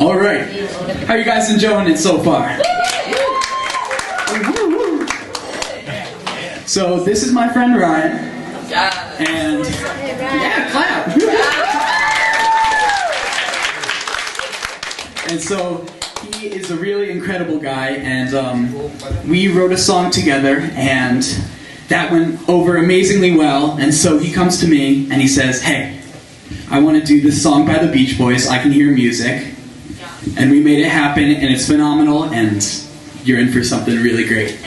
All right. How you guys enjoying it so far? So this is my friend Ryan, and yeah, clap. And so he is a really incredible guy, and um, we wrote a song together, and that went over amazingly well. And so he comes to me and he says, "Hey, I want to do this song by the Beach Boys. I can hear music." And we made it happen, and it's phenomenal, and you're in for something really great.